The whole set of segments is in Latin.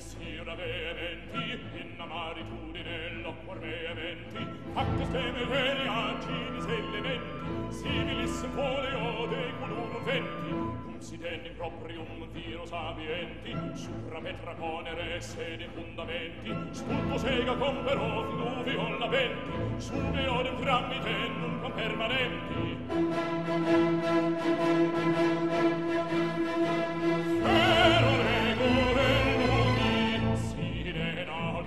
sira veementi in amaritudine loquor veementi factus teme veri agilis elementi similis folio deculum venti cum si denim proprium virus avienti supra petra ponere sede fundamenti stultus ega compero fluvio labenti sube odem tramite non permanenti.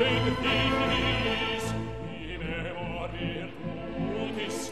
in memoria tutis,